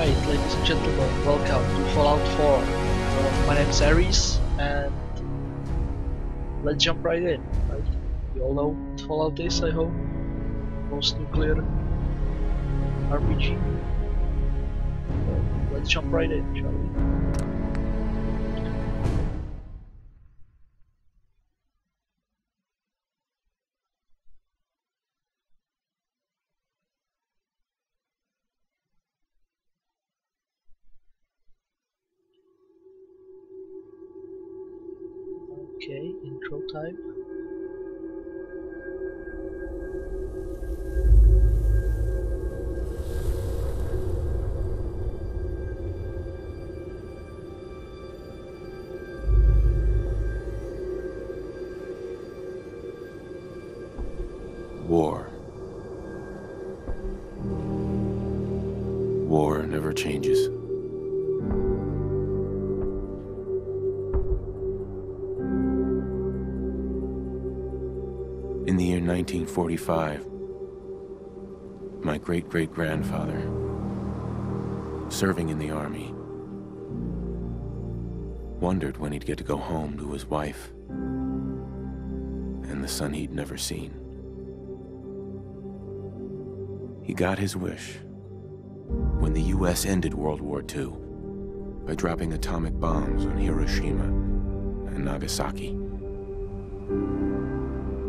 Alright, ladies and gentlemen, welcome to Fallout 4. Uh, my name is Aries, and let's jump right in, right? You all know what Fallout is, I hope. Post-nuclear RPG. So, let's jump right in, shall we? 1945, my great great grandfather, serving in the army, wondered when he'd get to go home to his wife and the son he'd never seen. He got his wish when the US ended World War II by dropping atomic bombs on Hiroshima and Nagasaki.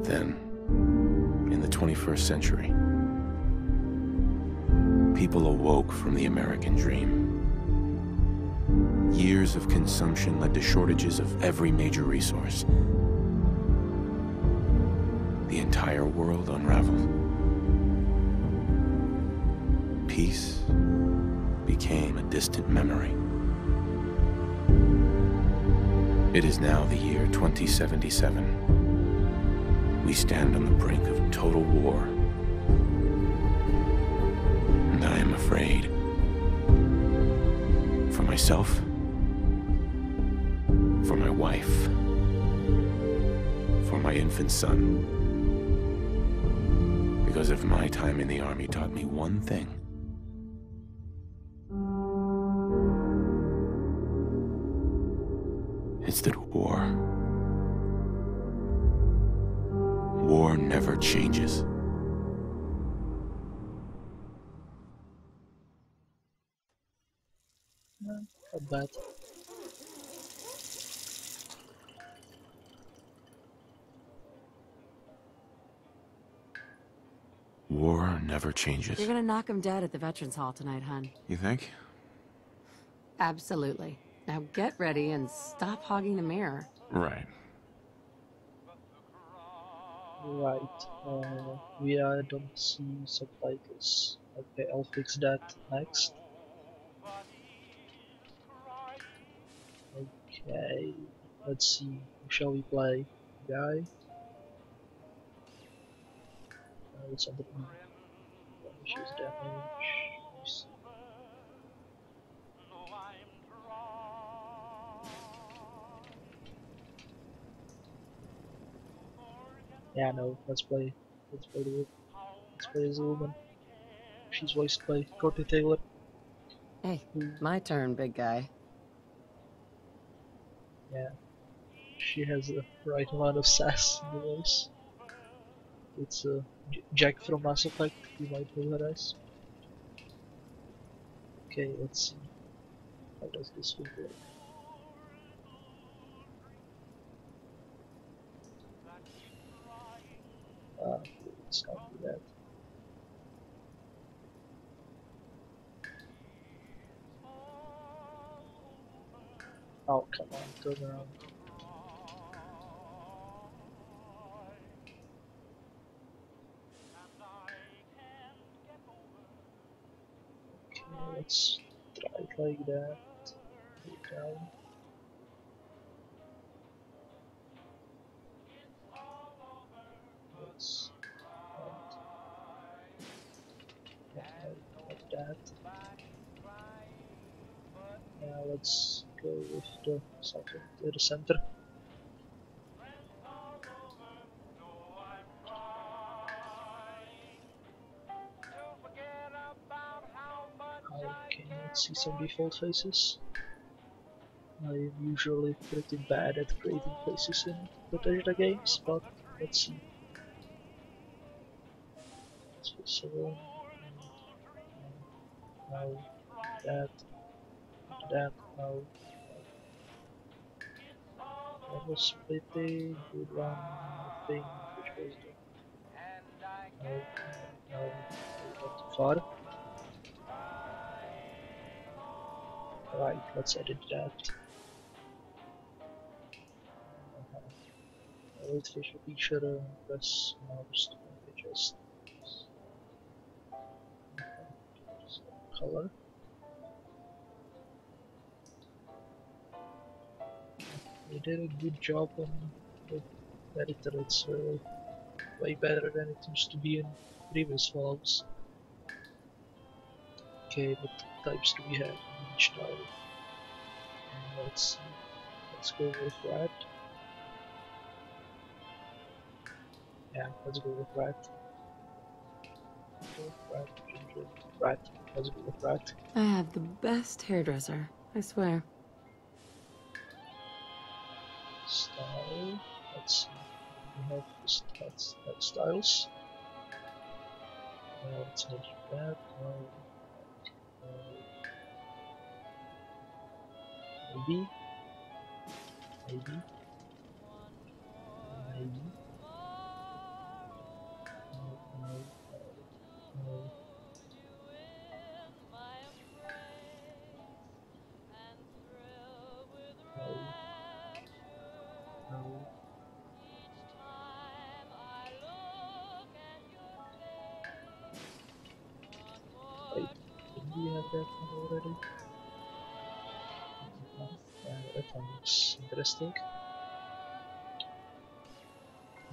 But then, in the 21st century, people awoke from the American dream. Years of consumption led to shortages of every major resource. The entire world unraveled. Peace became a distant memory. It is now the year 2077. We stand on the brink of total war. And I am afraid. For myself. For my wife. For my infant son. Because if my time in the army taught me one thing, bad. War never changes. You're gonna knock him dead at the Veterans Hall tonight, hun. You think? Absolutely. Now get ready and stop hogging the mirror. Right. Right. Uh, we I don't see subtitles. Okay, I'll fix that next. Okay, let's see. Who shall we play? Guy? Uh, it's on the Damage. Let's. Yeah, no, let's play. Let's play the Let's play as a woman. She's voiced by Courtney Taylor. Hey, my turn, big guy. Yeah. She has the right amount of sass in the voice. It's uh, Jack from Mass Effect, you might know her as. Okay, let's see. How does this work? Ah, let's not do that. Oh, turn around. let's try like that. Go down. Let's like that. Now let's go with the the center. Okay, let's see some default faces. I'm usually pretty bad at creating faces in Bethesda games, but let's see. Put that, that, no. That was pretty good one, I think, which was the... No, no, no, not far. Right, let's edit that. With facial picture, uh, press mouse to adjust color. They did a good job on the editor, it's really way better than it used to be in previous Fallouts. Okay, what types do we have in each tile? Let's see. Let's go with rat. Yeah, let's go with rat. Go rat, ginger, rat. Let's go with rat. I have the best hairdresser, I swear. We have this, that's, that styles. Uh, let's make that. No. Maybe. Maybe. Maybe. No,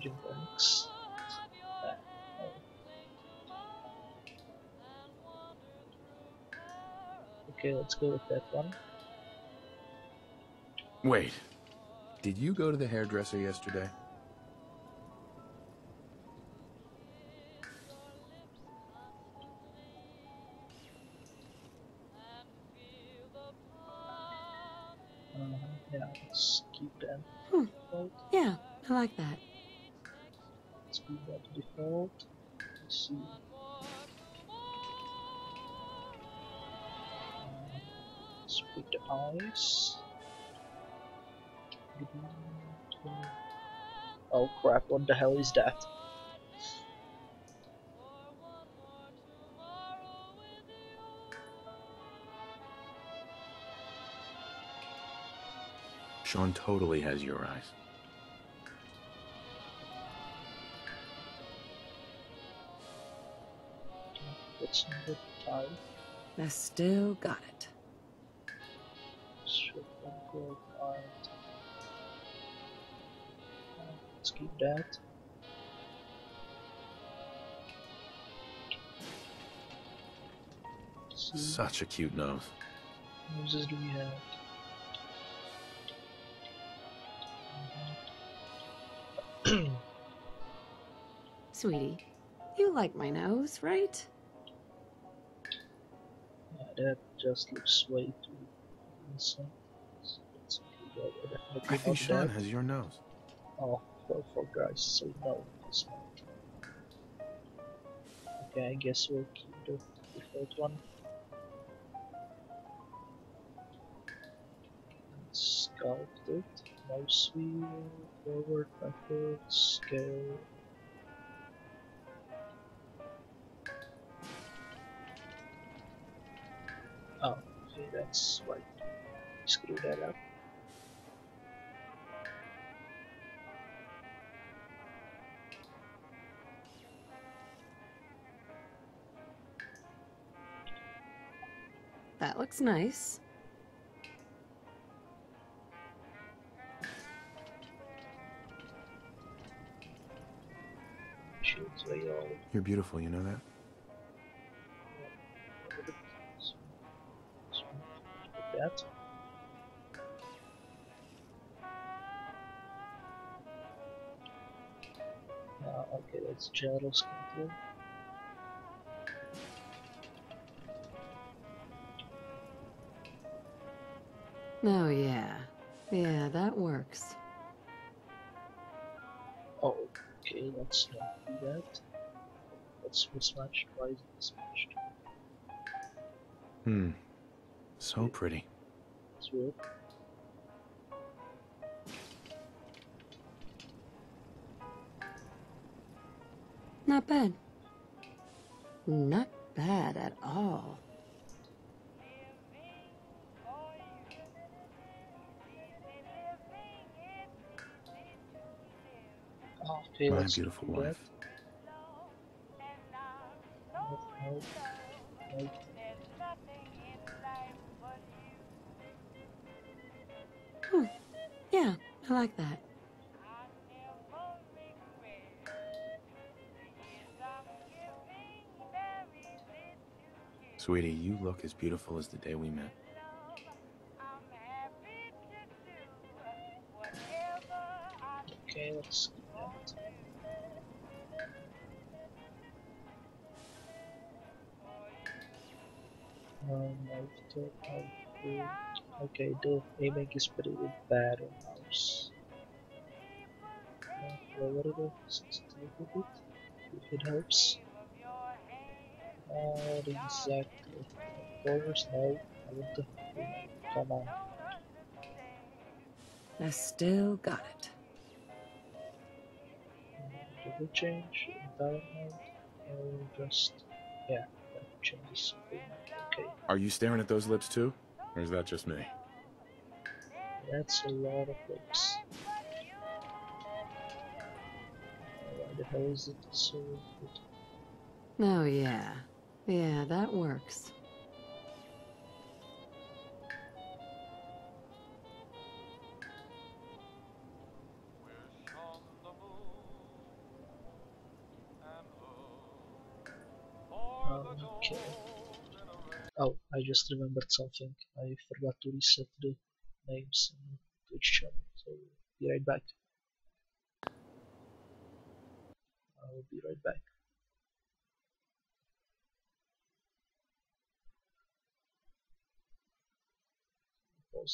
Banks. Ah, no. Okay, let's go with that one. Wait. Did you go to the hairdresser yesterday? Like that. Let's keep that to default. Let's see. Let's put the eyes. Oh crap, what the hell is that? Shaun totally has your eyes. That's not the tile. I still got it. Should go art. Let's keep that. Such a cute nose. noses do we have? Sweetie, you like my nose, right? Just looks way too insane. So. I I think Shaun that. has your nose. Oh, for, for Christ's sake, no, it's not. Okay, I guess we'll keep the default one. Sculpt it. Mouse wheel, forward, backward, scale. That's right. Screw that up. That looks nice. Shields way all You're beautiful, you know that? That. Uh, okay, that's gyros control. Oh, yeah. Yeah, that works. Oh, okay, let's not do that. Let's mismatch. Why is it mismatched? Hmm. So pretty. It's. Not bad. Not bad at all. My beautiful wife. Sweetie, you look as beautiful as the day we met. Okay, let's Okay, the aiming is pretty bad on mouse. Lower the sensitivity it helps. Not exactly. Corners, no. I want the. Come on. I still got it. Double change, environment, or just. Yeah, that changes. Okay, Are you staring at those lips too? Or is that just me? that's a lot of lips. Why the hell is it so good? Oh, yeah. Yeah, that works. Oh, I just remembered something. I forgot to reset the names in Twitch channel, so be right back. I will be right back.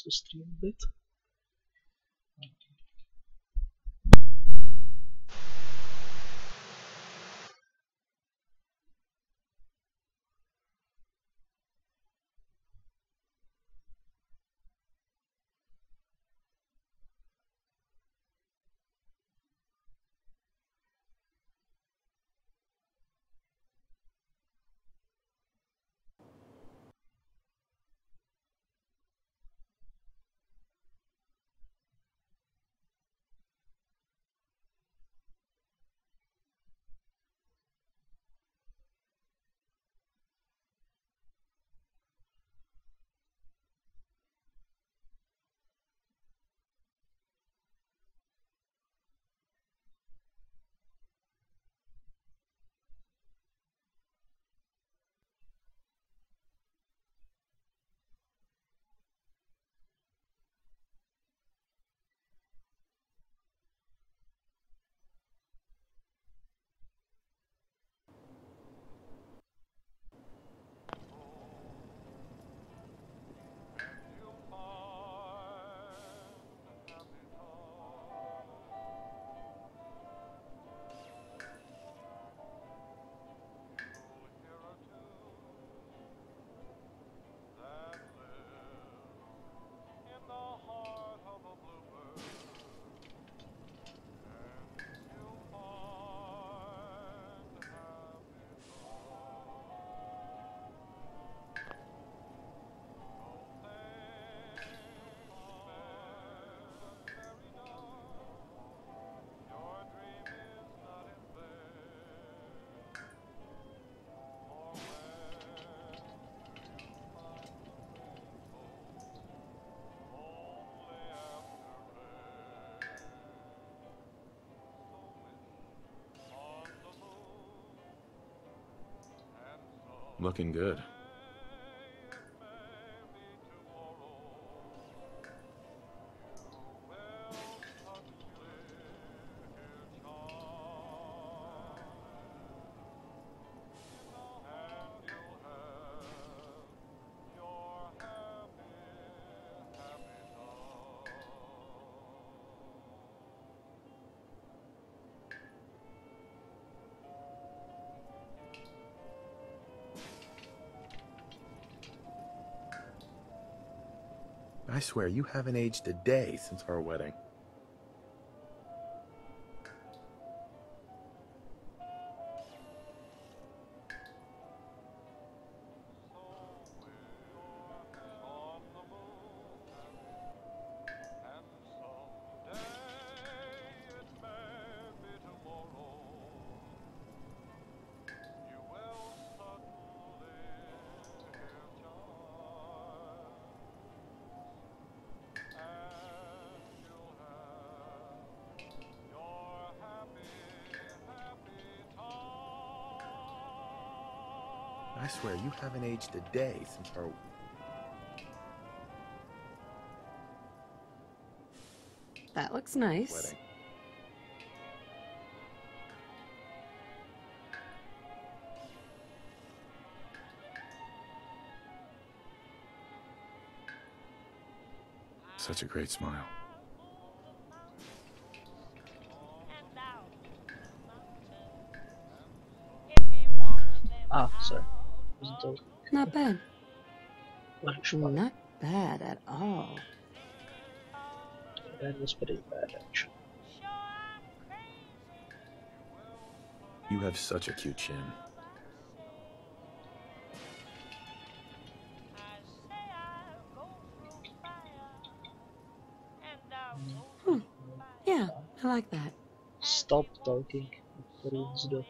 The stream a Looking good. I swear you haven't aged a day since our wedding. Haven't aged a day since our That looks nice. wedding. Such a great smile. Bad. Actually, Not bad at all. that was pretty bad actually. You have such a cute chin. Hmm. Yeah, I like that. Stop talking. What is the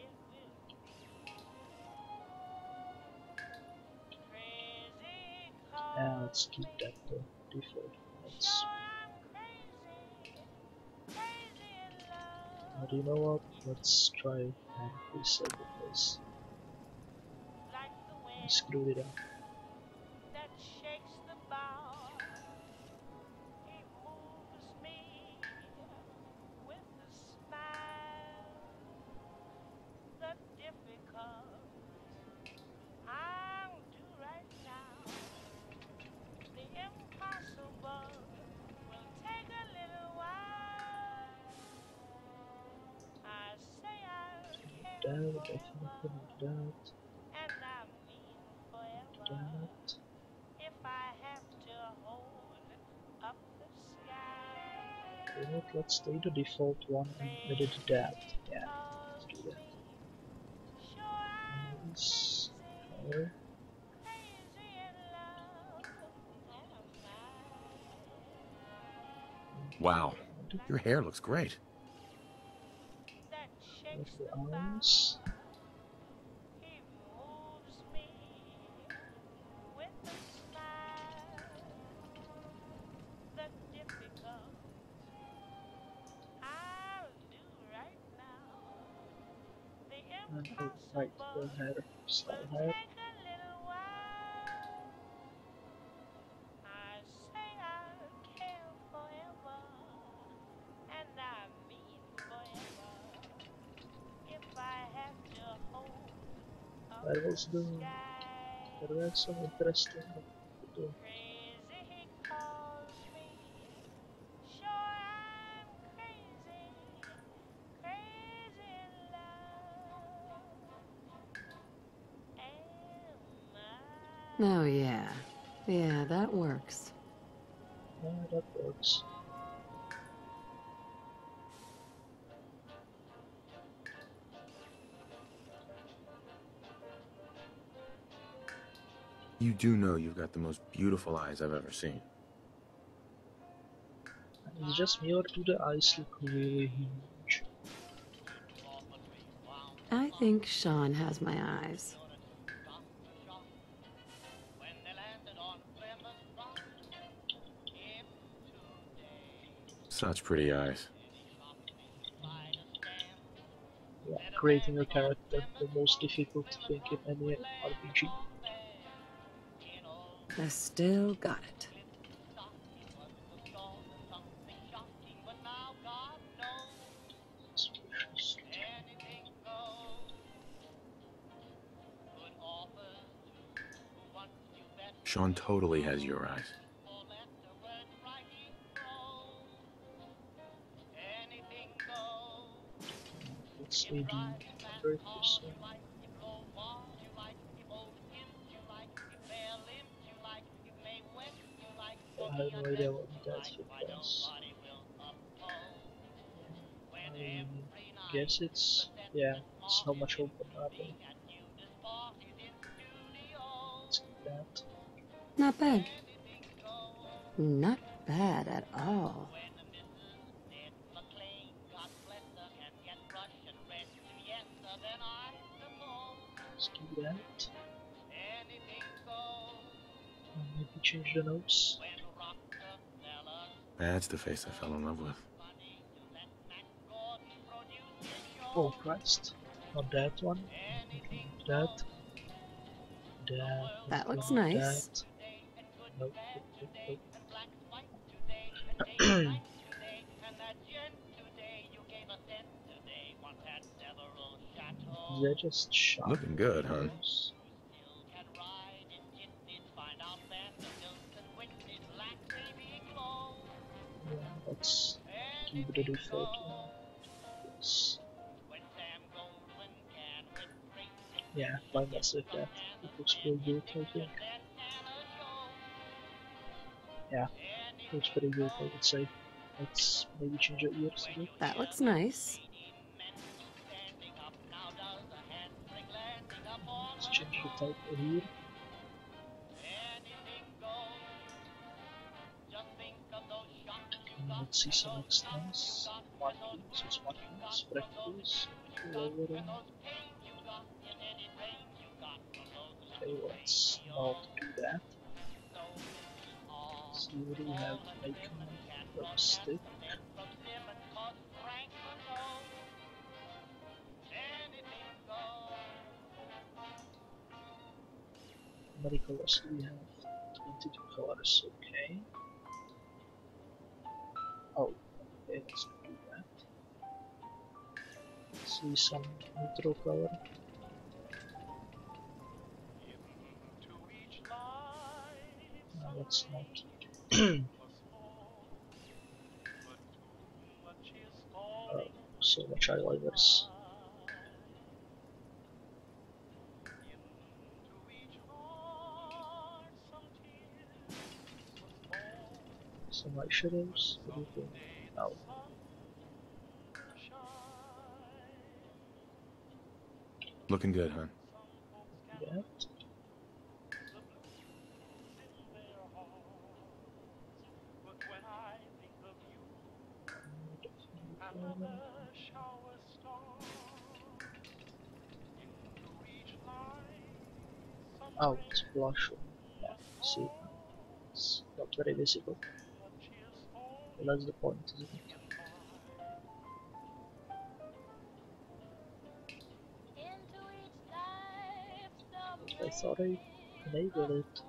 let's keep that the default. Let's. But you know what? Let's try and reset the place. I screwed it up. You know what? Let's stay the default one and edit that. Yeah, let's do that. Wow. Your hair looks great. I? That shakes With the the bow. eyes. He moves me with a smile. The difficult. I'll do right go ahead, And impossible. That was sky, There were some interesting. Am I? Oh, yeah. Yeah, that works. Yeah, that works. You do know you've got the most beautiful eyes I've ever seen. It's just me or do the eyes look really huge? I think Shaun has my eyes. Such pretty eyes. Yeah, creating a character, the most difficult thing in any RPG. I still got it. Shaun totally has your eyes. Let's AD I have no idea what that shit does. I guess um, it's yeah, it's how much open mapping. Let's keep that. Not bad. Not bad at all. Let's keep that. And maybe change the notes. That's the face I fell in love with. Oh Christ. Not that one. That. That. That looks not nice. That. Nope. nope, nope, nope. They're just shot. Looking good, huh? Keep it a default one. Yes. Yeah, let's with that. It looks pretty good, I think. Yeah, looks pretty good, I would say. Let's maybe change it ears a bit. That looks nice. Let's change the type of here. See some extents. Markings, it's markings, practice, lower end. Okay, let's not do that. See what we have? Icon, rubber stick. How many we have? 22 colors, okay. Let's do that. See some neutral color. No, let's not. so much highlighters. Some eyeshadows. What do you think? No. Looking good, huh? That. Oh, blush. Yeah, see. It's not very visible. But that's the point, isn't it? I thought I enabled it.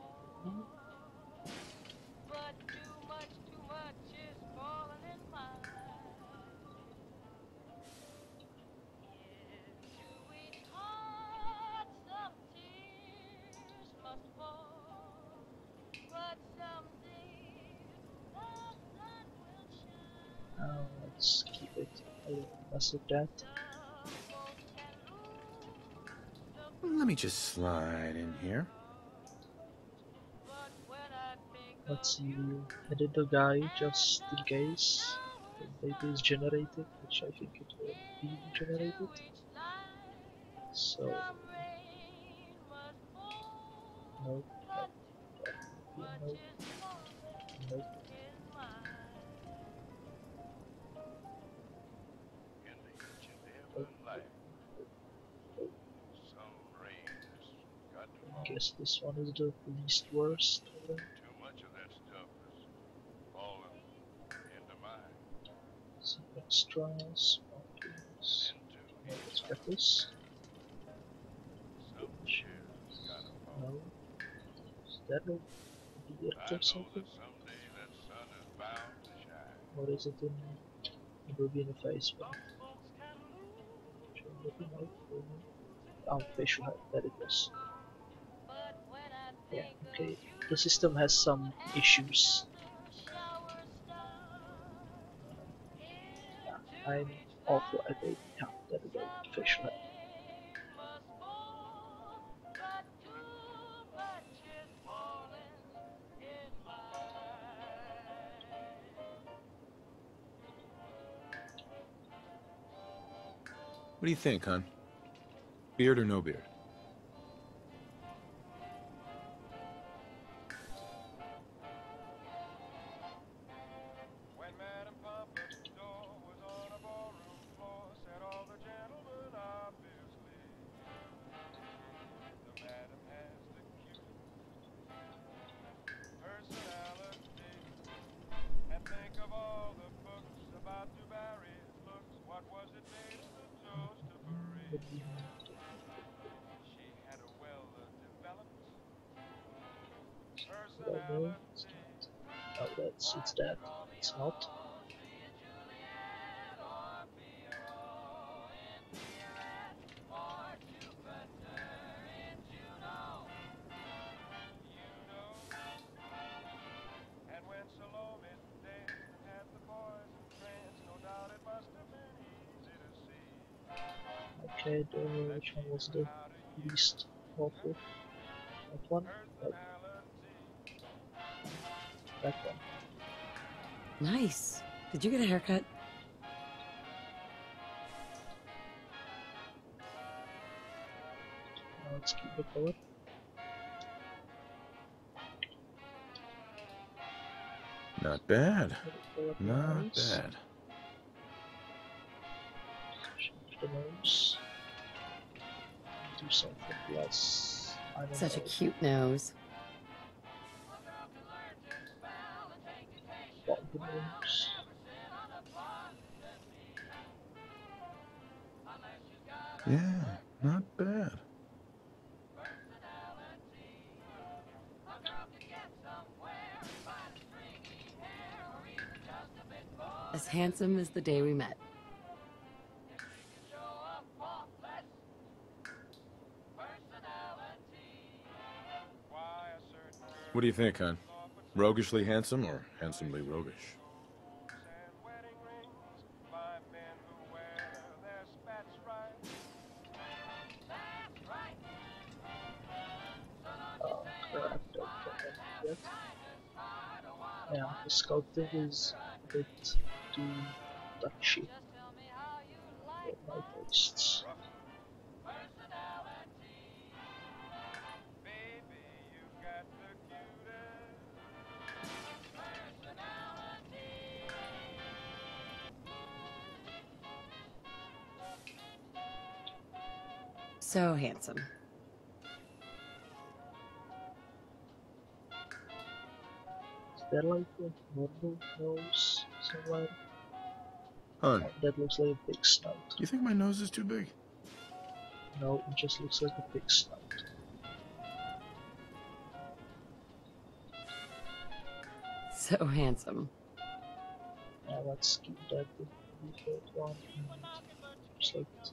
Can lose the Let me just slide in here. Let's see. Edit the guy just in case the data is generated, which I think it will be generated. So, must nope, nope, nope, this one is the least worst. Too much of that stuff into mine, Some extras, markings. into Let's get this. Some chairs got a fall. No. Is that I or something? someday that sun is bound to shine. What is it in it will be in the face? But should look it out. Oh, facial. That it was. Yeah. Okay. The system has some issues. Yeah, I'm awful at it. Yeah, we go. Facial hair. What do you think, hon? Beard or no beard? See. Okay, the, which one was the least awful? That one? Nope, that one. Nice. Did you get a haircut? Now let's keep it going. Not bad. Let it go up Not bad. Change the nose. Do something less. I don't Such a cute nose. Button the nose. Yeah, not bad. As handsome as the day we met. What do you think, hon? Roguishly handsome or handsomely roguish? Yeah, the sculpting is a bit too touchy for my handsome. Is there like a normal nose somewhere? Hon, Oh, that looks like a big snout. do you think my nose is too big? No, it just looks like a big snout. So handsome. Now let's keep that the one. Just like it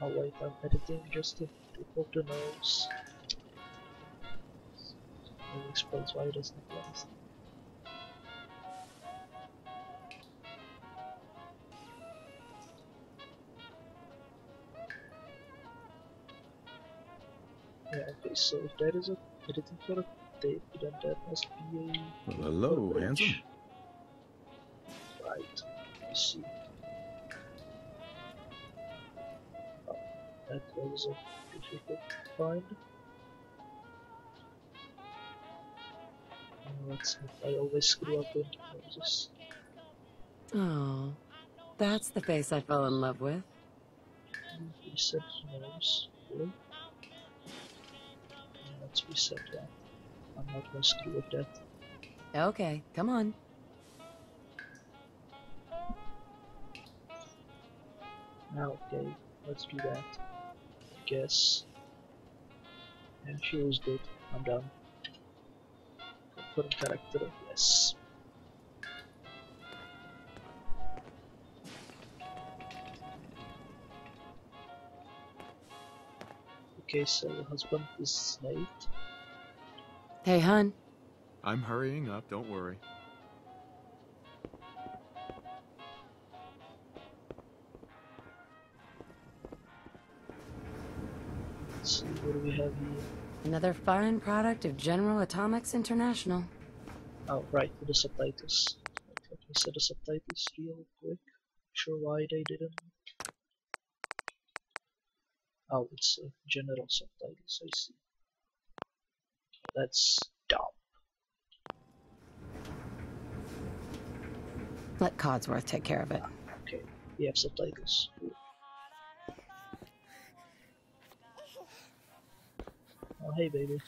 Oh wait, I'm editing just tip of the nose. That explains why it doesn't last. Yeah, okay, so if that is a editing for a tape, then that must be a Well, hello, footage. handsome. Right, I see. That was difficult find. Let's see. I always screw up in. Oh, that's the face I fell in love with. Reset. Good. Let's reset that. I'm not gonna screw up that. Okay, come on. Now, okay, let's do that. I guess. And feels good. I'm done. Confirm character, yes. Okay, so your husband is Nate. Hey, hun. I'm hurrying up, don't worry. What do we have here? Another fine product of General Atomics International. Oh, right, the subtitles. Let me set the subtitles real quick. Sure why they didn't. Oh, it's uh, general subtitles, I see. That's dumb. Let Codsworth take care of it. Okay, we have subtitles. Cool. Oh, hey, baby.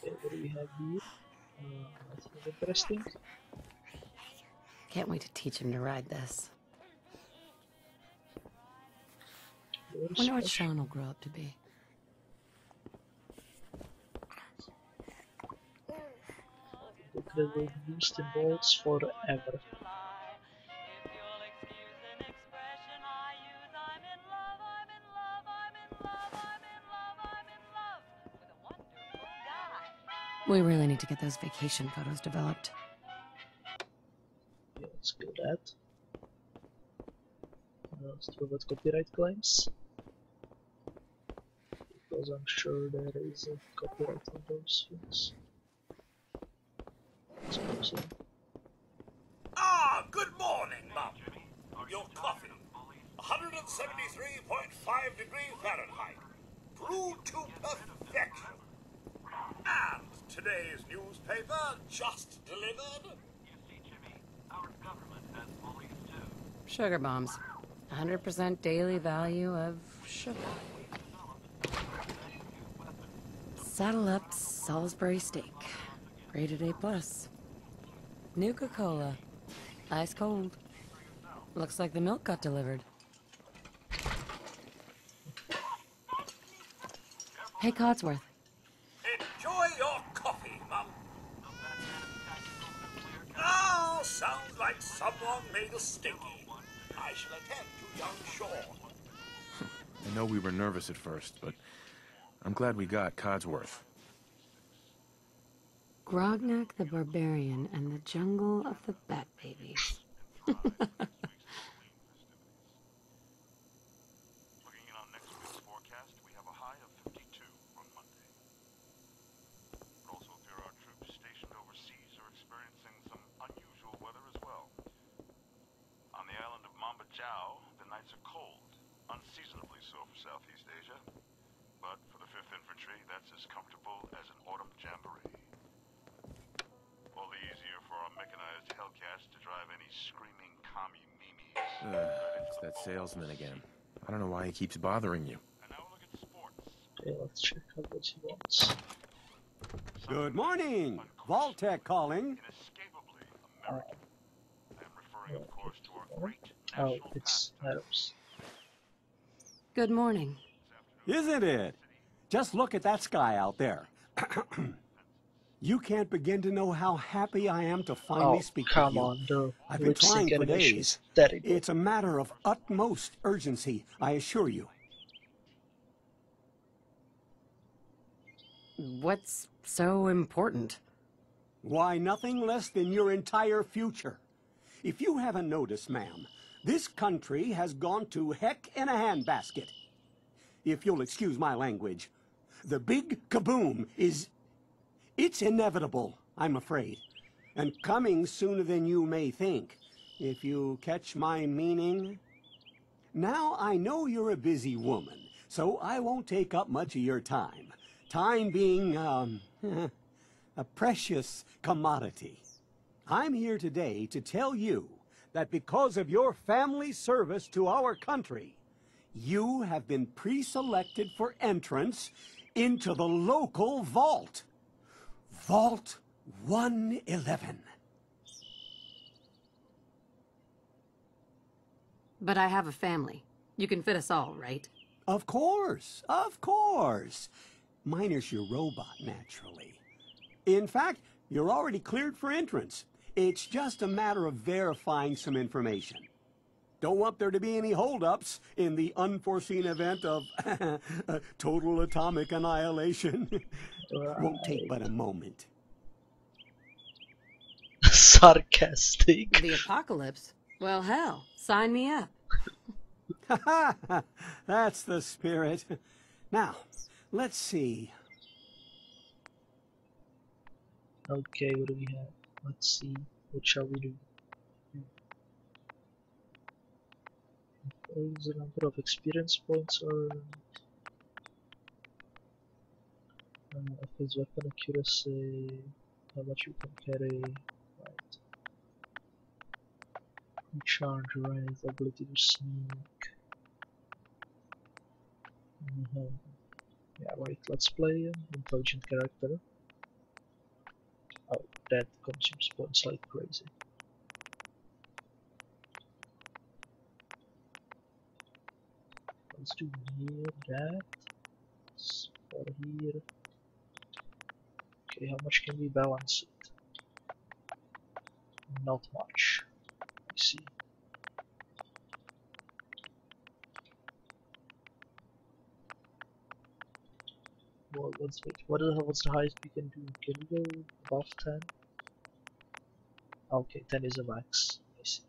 Okay, what do we have here? Uh, nothing interesting. Can't wait to teach him to ride this. Very Wonder what special. Shaun will grow up to be. book that will be used in bolts forever. If you'll excuse an expression I use, I'm in love, I'm in love, I'm in love, I'm in love, I'm in love with a wonderful guy. We really need to get those vacation photos developed. Yeah, let's do that. Let's do with copyright claims. Because I'm sure there is a copyright on those things. Ah, good morning, Mum. Your coffee. 173.5 degree Fahrenheit. Brewed to perfection. And today's newspaper just delivered. Sugar bombs. 100% daily value of sugar. Saddle up Salisbury steak. Rated A+. plus. Nuka-Cola. Ice cold. Looks like the milk got delivered. Hey, Codsworth. Enjoy your coffee, Mum. Oh, sounds like someone made a stinky. I shall attend to young Shaun. I know we were nervous at first, but I'm glad we got Codsworth. Grognak the Barbarian and the Jungle of the Bat Babies. Looking in on next week's forecast, we have a high of 52 on Monday. It also troops stationed overseas are experiencing some unusual weather as well. On the island of the nights are cold, unseasonably so for Southeast Asia. But for the 5th Infantry, that's as comfortable as an autumn jamboree. All the easier for our mechanized Hellcats to drive any screaming commie memes. Ugh, it's that salesman again. I don't know why he keeps bothering you. And now we'll look at sports. Okay, let's check out what he wants. Good morning. Vault-Tec calling. Inescapably American. I am referring, of course, to our great Oh, it's pastime. Arabs. Good morning. Isn't it? Just look at that sky out there. you can't begin to know how happy I am to finally Oh, speak come with you. on, the I've been lip sync trying for days. is. It's a matter of utmost urgency, I assure you. What's so important? Why, nothing less than your entire future. If you haven't noticed, ma'am, this country has gone to heck in a handbasket. If you'll excuse my language. The big kaboom is. It's inevitable, I'm afraid. And coming sooner than you may think, if you catch my meaning. Now, I know you're a busy woman, so I won't take up much of your time. Time being, um, a precious commodity. I'm here today to tell you that because of your family service to our country, you have been pre-selected for entrance into the local vault. Vault 111. But I have a family. You can fit us all, right? Of course, of course. Minus your robot, naturally. In fact, you're already cleared for entrance. It's just a matter of verifying some information. Don't want there to be any holdups in the unforeseen event of total atomic annihilation. Won't take but a moment. Sarcastic. The apocalypse? Well, hell, sign me up. That's the spirit. Now, let's see. Okay, what do we have? Let's see. What shall we do? What is the number of experience points or uh, if his weapon accuracy, how much you can carry, right? Recharge, right? Ability to sneak. Mhm. Yeah, right. Let's play intelligent character. Oh, that consumes points like crazy. Let's do here that. For here. Okay, how much can we balance it? Not much. I see. Well, let's wait. What is what's the highest we can do? Can we go above 10? Okay, 10 is a max. I see.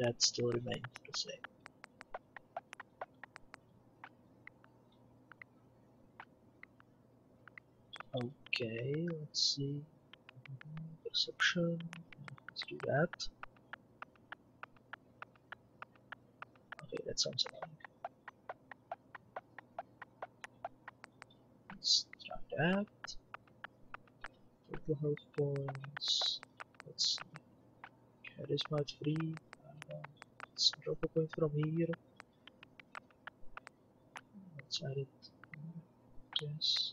That still remains the same. Okay, let's see. Perception. Let's do that. Okay, that sounds annoying. Let's try that. Total health points. Let's see. Charisma 3. And, let's drop a point from here. Let's add it. Yes.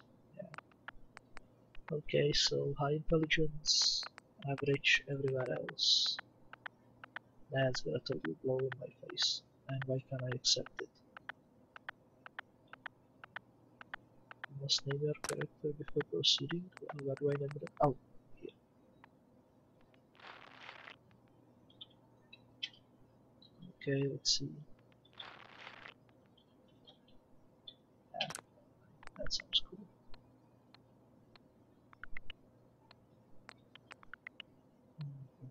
Okay, so high intelligence, average everywhere else. That's gonna totally blow in my face. And why can't I accept it? You must name your character before proceeding. Where do I name it? Oh, here. Okay, let's see. Yeah, that sounds cool. Mhm.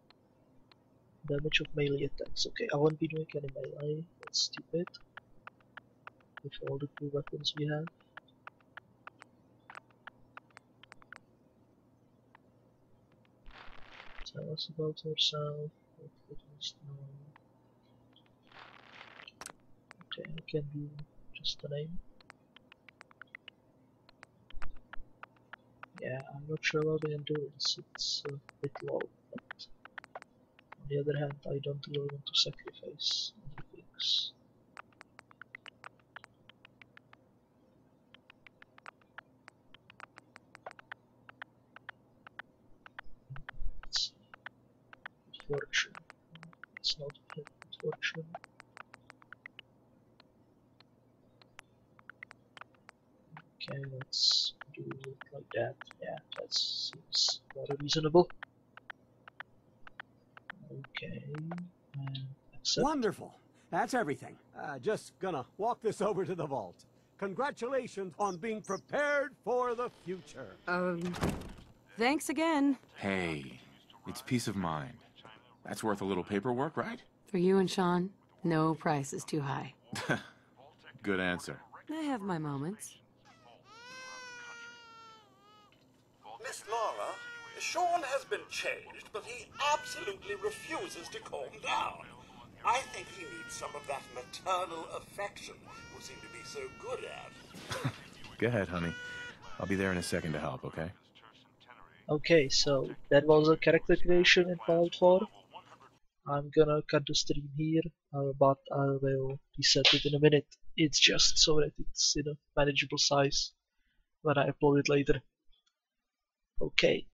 Damage of melee attacks. Okay, I won't be doing any melee. That's stupid. With all the cool weapons we have. Tell us about yourself. What? Okay, I can do just the name. Yeah, I'm not sure about the endurance. It's a bit low, on the other hand, I don't really want to sacrifice any things. Fortune. It's not good fortune. Okay, let's do it like that. Yeah, that seems very reasonable. Okay, and. Wonderful. That's everything. Uh, just gonna walk this over to the vault. Congratulations on being prepared for the future. Um, thanks again. Hey, it's peace of mind. That's worth a little paperwork, right? For you and Shaun, no price is too high. Good answer. I have my moments. Miss Laura, Shaun has been changed, but he absolutely refuses to calm down. I think he needs some of that maternal affection you seem to be so good at. Go ahead, honey. I'll be there in a second to help, okay? Okay, so that was a character creation in Fallout 4. I'm gonna cut the stream here, uh, but I will reset it in a minute. It's just so that it's in a manageable size when I upload it later. Okay,